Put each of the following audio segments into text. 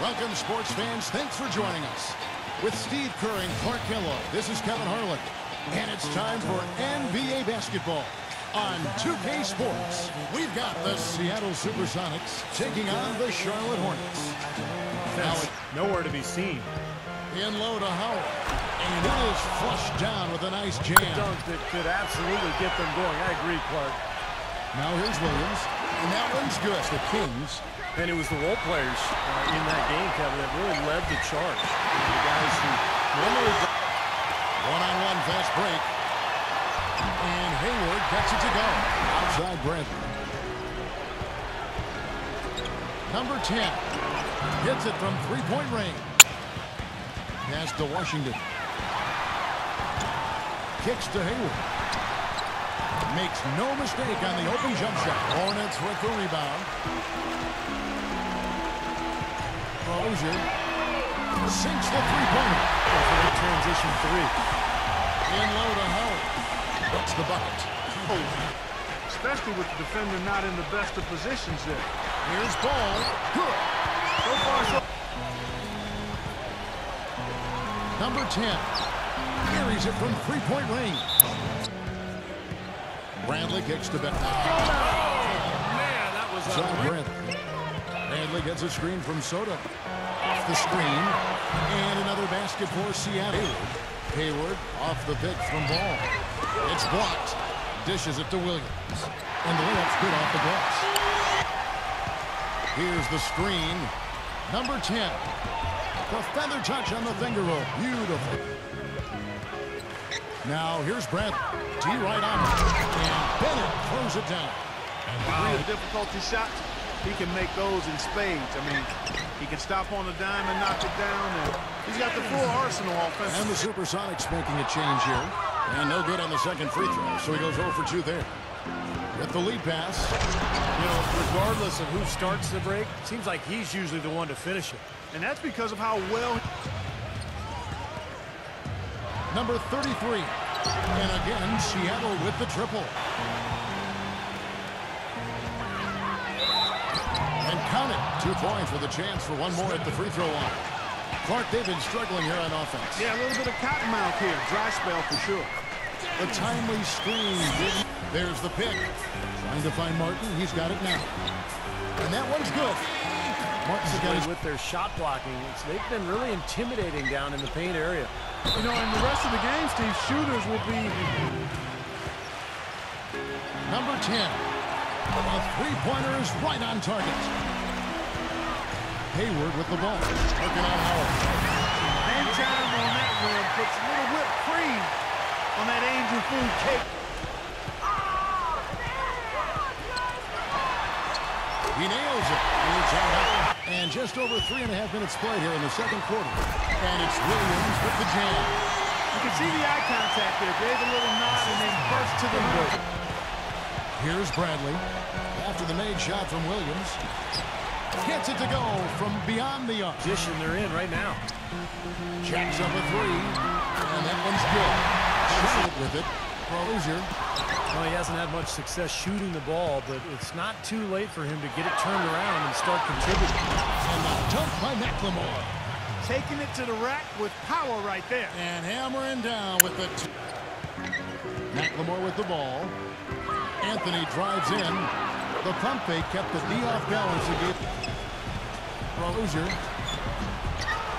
Welcome, sports fans. Thanks for joining us. With Steve Kerr and Clark Kellogg, this is Kevin Harlan. And it's time for NBA basketball. On 2K Sports, we've got the Seattle Supersonics taking on the Charlotte Hornets. Now nowhere to be seen. In low to Howard. And it is flushed down with a nice jam. Dunk that could absolutely get them going. I agree, Clark. Now here's Williams. And that one's good. The Kings. And it was the role players uh, in that game, Kevin, that really led the charge. The guys who normally... One-on-one -on -one fast break. And Hayward gets it to go. Outside Bradley. Number 10. Gets it from three-point range. Pass to Washington. Kicks to Hayward. Makes no mistake on the open jump shot. Hornets with the rebound. Rozier sinks the three-pointer. For that transition three. In low to Howard. That's the bucket. Especially with the defender not in the best of positions there. Here's Ball. Good. So far, so Number 10. Carries it from three-point range. Bradley kicks to Beckman. Oh, man, that was John Bradley. Bradley gets a screen from Soto. Off the screen. And another basket for Seattle. Hayward. Off the pick from Ball. It's blocked. Dishes it to Williams. And the layup's good off the glass. Here's the screen. Number 10. The feather touch on the finger roll. Beautiful. Now here's Brent. T right on it. And Bennett throws it down. degree of difficulty shots, he can make those in spades. I mean, he can stop on the dime and knock it down, and he's got the full arsenal offense. And the Supersonics making a change here. And no good on the second free throw, so he goes 0 for 2 there. With the lead pass. You know, regardless of who starts the break, seems like he's usually the one to finish it. And that's because of how well Number 33. And again, Seattle with the triple. Count it. Two points with a chance for one more at the free throw line. Clark, they've been struggling here on offense. Yeah, a little bit of cotton mouth here. Dry spell for sure. The timely screen. There's the pick. Trying to find Martin. He's got it now. And that one's good. Martin's got his... With their shot blocking, they've been really intimidating down in the paint area. You know, in the rest of the game, Steve, shooters will be... Number 10. A three-pointer is right on target. Hayward with the ball. Working on Howard. Man time on that one puts a little whipped cream on that angel food cake. He nails it. And. And just over three and a half minutes played here in the second quarter. And it's Williams with the jam. You can see the eye contact there. Gave a little nod and then burst to the hook. Here's Bradley. After the made shot from Williams. Gets it to go from beyond the arc. Position they're in right now. Jacks up a three. And that one's good. Shot with it. Rozier. Well, he hasn't had much success shooting the ball, but it's not too late for him to get it turned around and start contributing. And the dunk by McLemore. Taking it to the rack with power right there. And hammering down with the... two. McLemore with the ball. Anthony drives in. The pump fake kept the D off balance again. Rozier.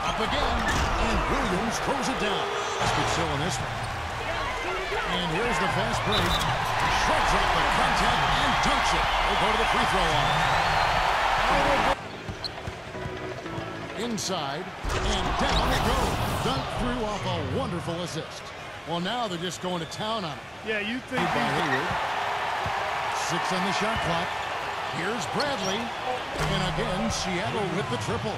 Up again. And Williams throws it down. Good still in this one. And here's the fast break. Shreds off the contact and dunks it. We'll go to the free throw line. Inside. And down they go. Dunk through off a wonderful assist. Well, now they're just going to town on it. Yeah, you think By Hayward. Six on the shot clock. Here's Bradley. And again, Seattle with the triple.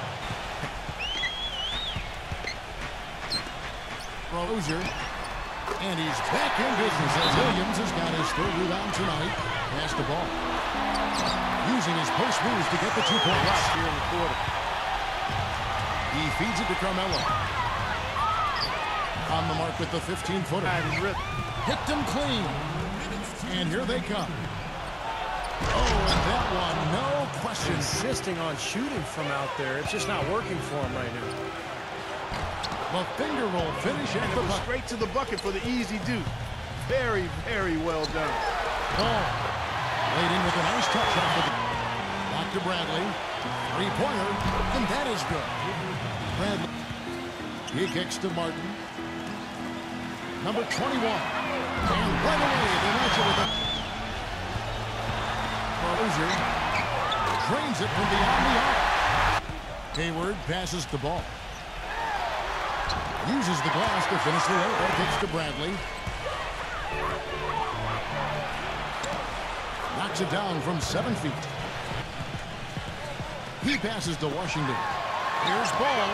Rozier. And he's back in business as Williams has got his third rebound tonight. Pass the ball. Using his post moves to get the two points. Here in the quarter. He feeds it to Carmelo. On the mark with the 15-footer. Hit them clean. And here they come. Oh, that one, no question. Insisting on shooting from out there. It's just not working for him right now. The finger roll finish And the it straight to the bucket for the easy do. Very, very well done. Ball. Laid in with a nice touch the Back to Bradley. Three-pointer, and that is good. Bradley. He kicks to Martin. Number 21. And right away, they match it with a... Drains it from beyond the arc. Hayward passes the ball. Uses the glass to finish the layup. Gets to Bradley. Knocks it down from seven feet. He passes to Washington. Here's Ball.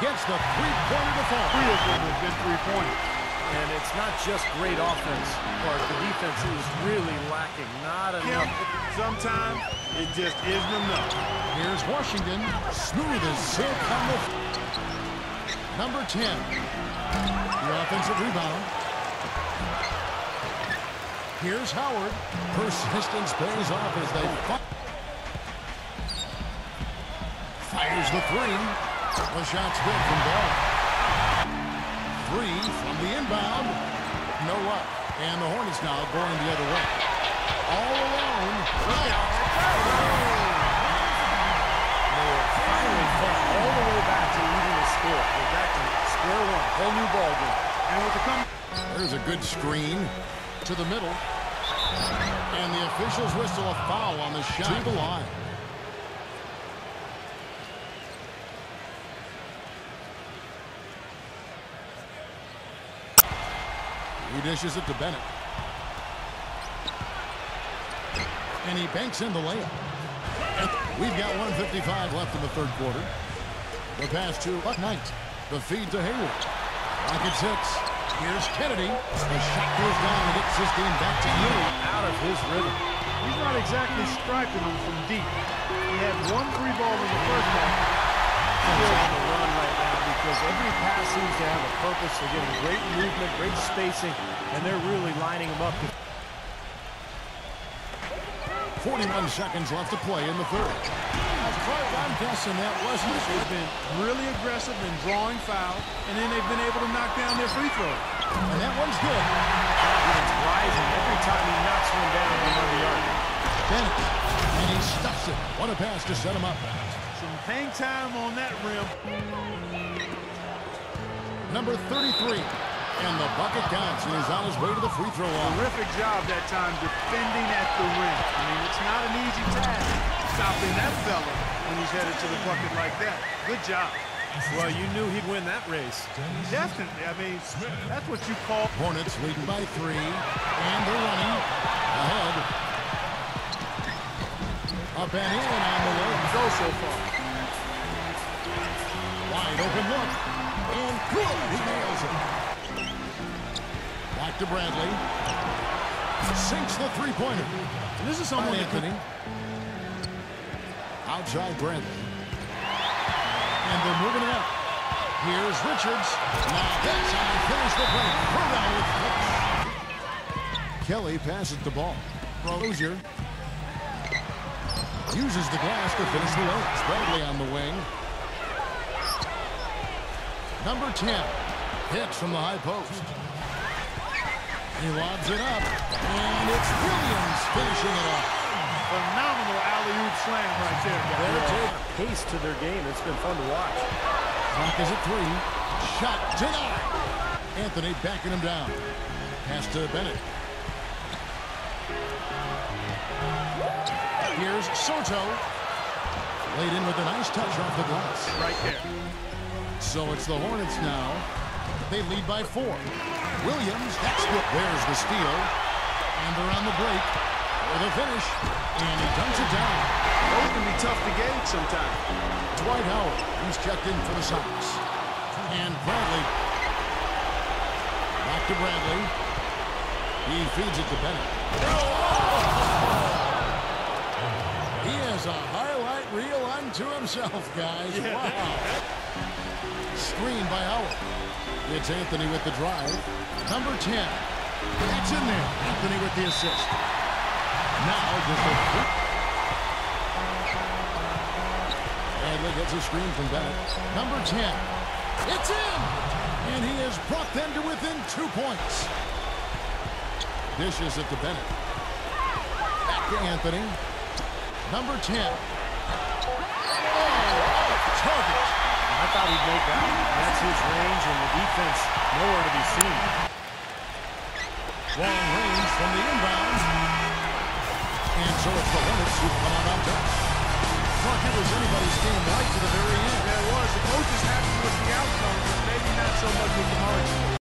Gets the three-pointer to fall. Three of them have been three-pointers. And it's not just great offense, Clark. The defense is really lacking. Not enough. sometimes it just isn't enough. Here's Washington. Smooth as silk on the... Number 10. The offensive rebound. Here's Howard. Persistence pays off as they... fi- Fires the three. The shot's good from Ball. Three from the inbound. No luck. And the Hornets now going the other way. All alone. They have finally fought all the way back to even the score. They're back to square one. Whole new ball game. And with the come There's a good screen to the middle. And the officials whistle a foul on the shot. To the line. He dishes it to Bennett. And he banks in the layup. We've got 155 left in the third quarter. The pass to Buck Knight. The feed to Hayward. Rockets six. Here's Kennedy. The shot goes down and gets this game back to you. Out of his rhythm. He's not exactly striking them from deep. He had one three ball in the first half. Still on the run right now because every pass seems to have a purpose. They're getting great movement, great spacing, and they're really lining them up. 41 seconds left to play in the third. Clark, I'm guessing that wasn't They've been really aggressive in drawing fouls, and then they've been able to knock down their free throws. And that one's good. Confidence rising every time he knocks one down beyond the arc. Bennett. And he stuffs it. What a pass to set him up. Some hang time on that rim. Number 33. And the bucket counts, and he's on his way to the free throw line. Terrific job that time defending at the rim. I mean, it's not an easy task stopping that fella when he's headed to the bucket like that. Good job. Well, you knew he'd win that race. Definitely. I mean, that's what you call Hornets leading by three. And they're running. Ahead. Up and in on the way. go so far. Wide open look. And good. He nails it. Back to Bradley. Sinks the three-pointer. This is someone Anthony. Outside Bradley. And they're moving it up. Here's Richards. Now that's how they finish the play. Further with Hicks. Kelly passes the ball. Rozier uses the glass to finish the layup. Bradley on the wing. Number 10 hits from the high post. He lobs it up, and it's Williams finishing it off. phenomenal alley-oop slam right there. guys. They're taking pace to their game. It's been fun to watch. Clock is at three. Shot denied. Anthony backing him down. Pass to Bennett. Here's Soto. Laid in with a nice touch off the glass. Right there. So it's the Hornets now. They lead by four. Williams, that's good. There's the steal. And they're on the break for the finish. And he dunks it down. Those can be tough to gauge sometimes. Dwight Howard, he's checked in for the Sox. And Bradley. Back to Bradley. He feeds it to Bennett. He has a highlight reel unto himself, guys. Wow. Screen by Howard. It's Anthony with the drive. Number 10. It's in there. Anthony with the assist. Now just a Adley gets a screen from Bennett. Number 10. It's in! And he has brought them to within two points. Dishes it to Bennett. Back to Anthony. Number 10. Oh, target. Make that. That's his range, and the defense nowhere to be seen. Long range from the inbound. And so it's the Hornets who come out on top. Clark, it was anybody's game right to the very end. There was. The coach is happy with the outcome, but maybe not so much with the margin.